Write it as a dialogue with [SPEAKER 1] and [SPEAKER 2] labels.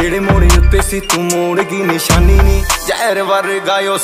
[SPEAKER 1] ਜਿਹੜੇ ਮੋੜੇ ਉੱਤੇ ਸੀ ਤੂੰ ਮੋੜ ਗਈ ਨਿਸ਼ਾਨੀ ਨਹੀਂ ਜ਼ਹਿਰ ਵਰਗਾ ਓ